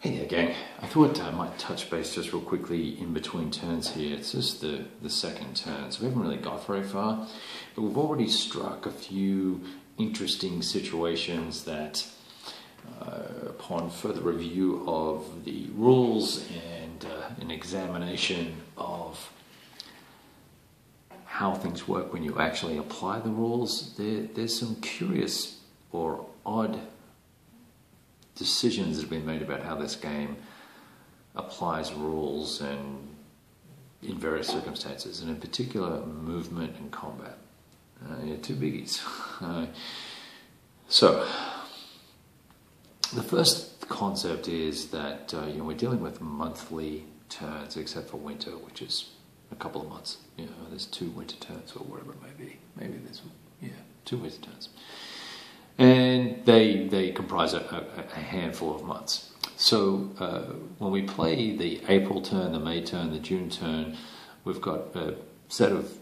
Hey there, gang. I thought I might touch base just real quickly in between turns here. It's just the, the second turn, so we haven't really got very far, but we've already struck a few interesting situations that, uh, upon further review of the rules and uh, an examination of how things work when you actually apply the rules, there, there's some curious or odd decisions that have been made about how this game applies rules and in various circumstances, and in particular, movement and combat. Uh, yeah, two biggies. Uh, so, the first concept is that uh, you know we're dealing with monthly turns, except for winter, which is a couple of months. You know, there's two winter turns or whatever it may be. Maybe there's yeah, two winter turns and they they comprise a, a handful of months. So uh, when we play the April turn, the May turn, the June turn, we've got a set of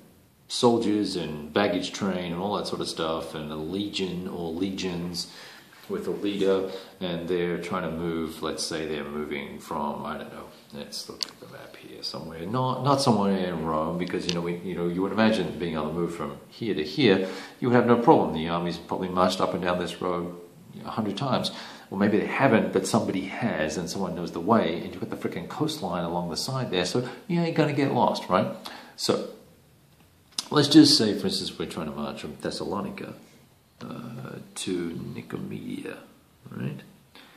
soldiers and baggage train and all that sort of stuff, and a legion or legions with a leader, and they're trying to move. Let's say they're moving from I don't know. Let's look at the map here somewhere. Not not somewhere in Rome because you know we, you know you would imagine being able to move from here to here, you would have no problem. The army's probably marched up and down this road a hundred times. Well, maybe they haven't, but somebody has, and someone knows the way, and you've got the freaking coastline along the side there, so you ain't gonna get lost, right? So let's just say, for instance, we're trying to march from Thessalonica uh, to Nicomedia, right?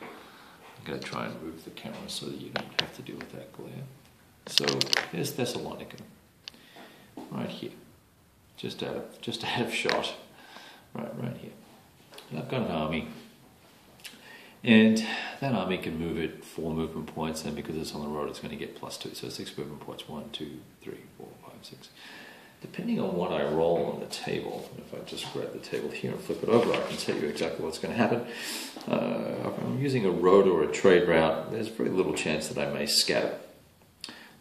I'm going to try and move the camera so that you don't have to deal with that glare. So here's Thessalonica, right here, just out of just out of shot, right right here. And I've got an army, and that army can move at four movement points, and because it's on the road, it's going to get plus two, so six movement points: one, two, three, four, five, six depending on what I roll on the table, if I just grab the table here and flip it over, I can tell you exactly what's going to happen. Uh, if I'm using a road or a trade route, there's very little chance that I may scatter.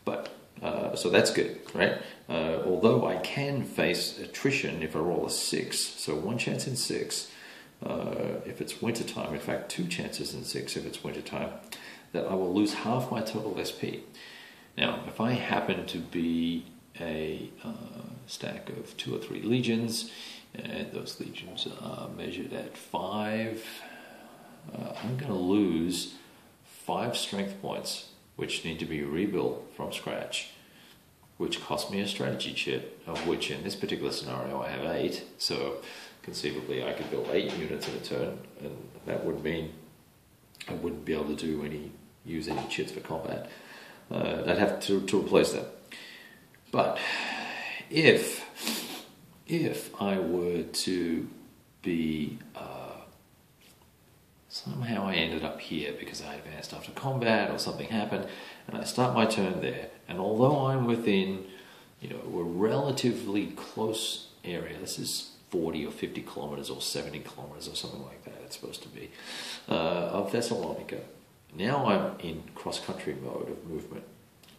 But, uh, so that's good, right? Uh, although I can face attrition if I roll a six, so one chance in six, uh, if it's wintertime, in fact, two chances in six if it's wintertime, that I will lose half my total SP. Now, if I happen to be a uh, stack of two or three legions, and those legions are measured at five. Uh, I'm going to lose five strength points, which need to be rebuilt from scratch, which cost me a strategy chit, of which in this particular scenario I have eight. So conceivably I could build eight units in a turn, and that would mean I wouldn't be able to do any use any chits for combat. Uh, I'd have to, to replace that. But if if I were to be uh, somehow I ended up here because I advanced after combat or something happened, and I start my turn there, and although I'm within you know a relatively close area, this is 40 or 50 kilometers or 70 kilometers or something like that. It's supposed to be uh, of Thessalonica. Now I'm in cross country mode of movement.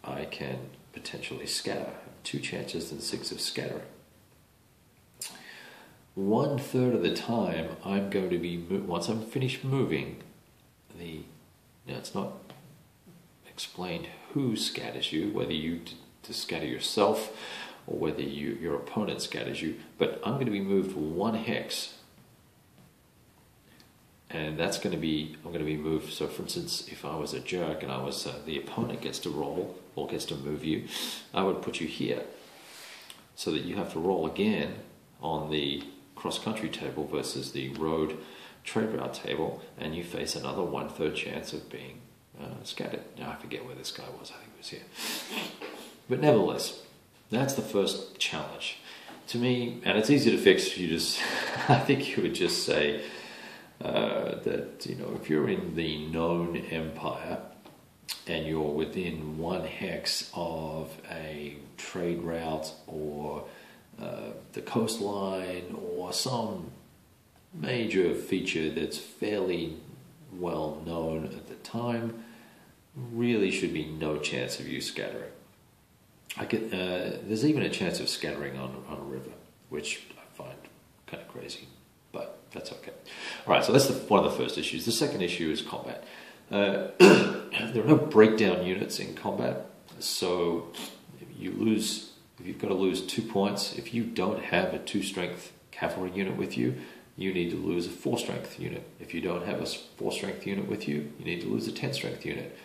I can potentially scatter. Two chances in six of scattering. One third of the time, I'm going to be once I'm finished moving. The now it's not explained who scatters you, whether you to scatter yourself or whether you, your opponent scatters you. But I'm going to be moved one hex and that's going to be I'm going to be moved. So, for instance, if I was a jerk and I was uh, the opponent gets to roll or gets to move you, I would put you here, so that you have to roll again on the cross country table versus the road trade route table, and you face another one third chance of being uh, scattered. Now I forget where this guy was. I think he was here, but nevertheless, that's the first challenge to me, and it's easy to fix. You just I think you would just say uh, that you know if you're in the known empire and you're within one hex of a trade route or uh, the coastline or some major feature that's fairly well known at the time, really should be no chance of you scattering. I uh, there's even a chance of scattering on, on a river, which I find kind of crazy, but that's okay. Right, so that's the, one of the first issues. The second issue is combat. Uh, there are no breakdown units in combat, so you lose, if you've got to lose two points, if you don't have a two strength cavalry unit with you, you need to lose a four strength unit. If you don't have a four strength unit with you, you need to lose a ten strength unit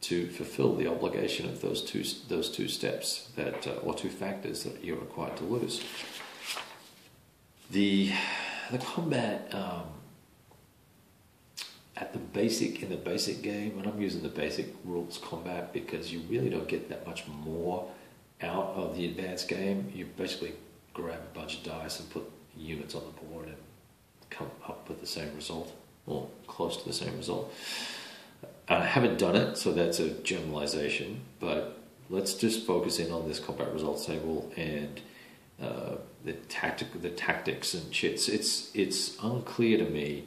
to fulfill the obligation of those two those two steps that uh, or two factors that you're required to lose. The the combat um, at the basic in the basic game, and I'm using the basic rules combat because you really don't get that much more out of the advanced game. You basically grab a bunch of dice and put units on the board and come up with the same result or close to the same result. I haven't done it, so that's a generalization, but let's just focus in on this combat results table and uh, the tactic, the tactics and chits. It's it's unclear to me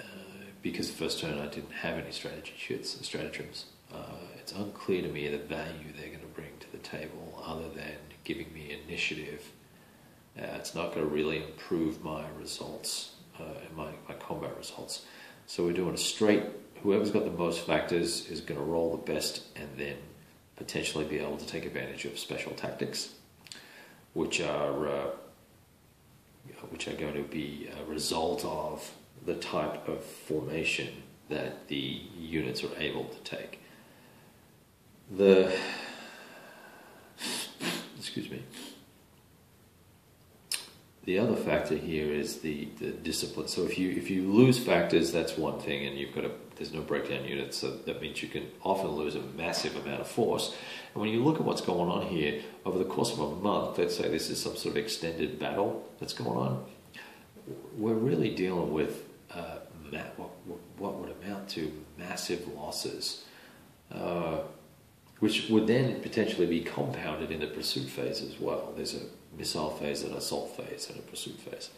uh, because the first turn I didn't have any strategy chits and stratagems. Uh, it's unclear to me the value they're going to bring to the table, other than giving me initiative. Uh, it's not going to really improve my results, uh, my my combat results. So we're doing a straight, whoever's got the most factors is going to roll the best and then potentially be able to take advantage of special tactics, which are, uh, which are going to be a result of the type of formation that the units are able to take. The, excuse me. The other factor here is the, the discipline. So if you if you lose factors, that's one thing, and you've got a there's no breakdown units, so that means you can often lose a massive amount of force. And when you look at what's going on here over the course of a month, let's say this is some sort of extended battle that's going on, we're really dealing with uh, what, what would amount to massive losses. Uh, which would then potentially be compounded in the pursuit phase as well. There's a missile phase, an assault phase, and a pursuit phase.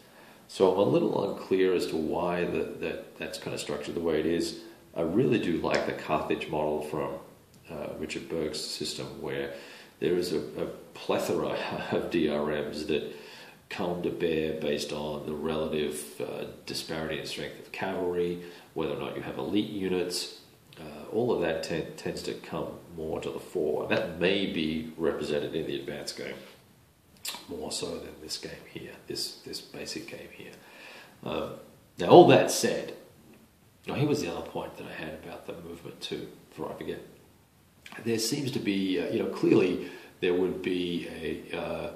So I'm a little unclear as to why the, that that's kind of structured the way it is. I really do like the Carthage model from uh, Richard Berg's system, where there is a, a plethora of DRMs that come to bear based on the relative uh, disparity in strength of cavalry, whether or not you have elite units, uh, all of that t- tends to come more to the fore. And that may be represented in the advanced game more so than this game here, this, this basic game here. Um, now, all that said, now here was the other point that I had about the movement too, before I forget. There seems to be, uh, you know, clearly there would be a, uh,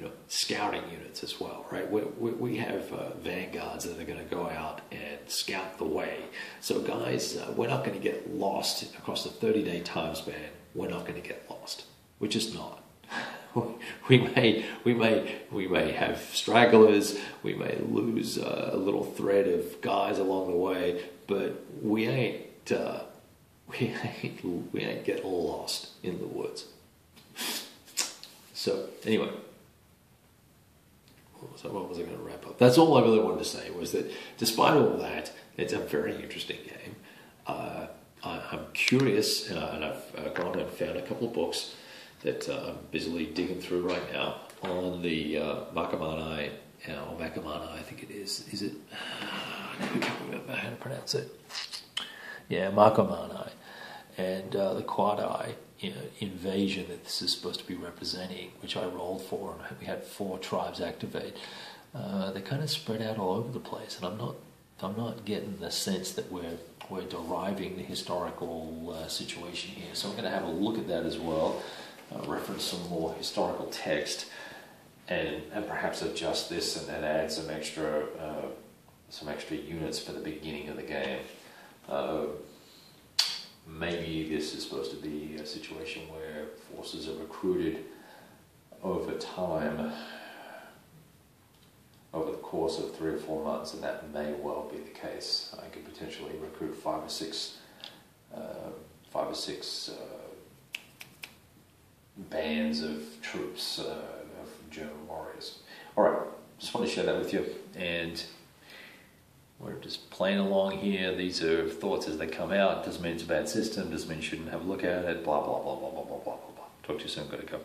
you know, scouting units as well, right? We, we, we have uh, vanguards that are going to go out and scout the way. So, guys, uh, we're not going to get lost across the 30 day time span. We're not going to get lost. We're just not. we may, we may, we may have stragglers. We may lose uh, a little thread of guys along the way, but we ain't, uh, we ain't, we ain't getting lost in the woods. So, anyway what I, what was I going to wrap up? That's all I really wanted to say was that despite all that, it's a very interesting game. Uh, I, am curious, uh, and I've uh, gone and found a couple of books that uh, I'm busily digging through right now on the uh, Marcomanni, or Makamana, I think it is. Is it? I can't remember how to pronounce it. Yeah, Marcomanni. And uh, the Quadi you know, invasion that this is supposed to be representing, which I rolled for, and we had four tribes activate. Uh, they're kind of spread out all over the place, and I'm not, I'm not getting the sense that we're we're deriving the historical uh, situation here. So I'm going to have a look at that as well, uh, reference some more historical text, and and perhaps adjust this and then add some extra uh, some extra units for the beginning of the game. Uh, maybe this is supposed to be a situation where forces are recruited over time, over the course of three or four months, and that may well be the case. I could potentially recruit five or six, uh, five or six uh, bands of troops uh, of German warriors. All right, just want to share that with you, and we're just playing along here. These are thoughts as they come out. Doesn't mean it's a bad system. Doesn't mean you shouldn't have a look at it. Blah, blah, blah, blah, blah, blah, blah, blah. Talk to you soon. Gotta go.